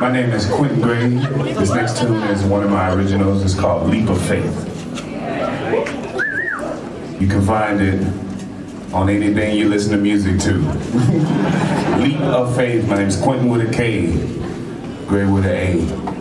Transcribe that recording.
My name is Kwinton Gray. This next tune is one of my originals. It's called Leap of Faith. You can find it on anything you listen to music to. Leap of Faith. My name is Kwinton with a K, Gray with an A.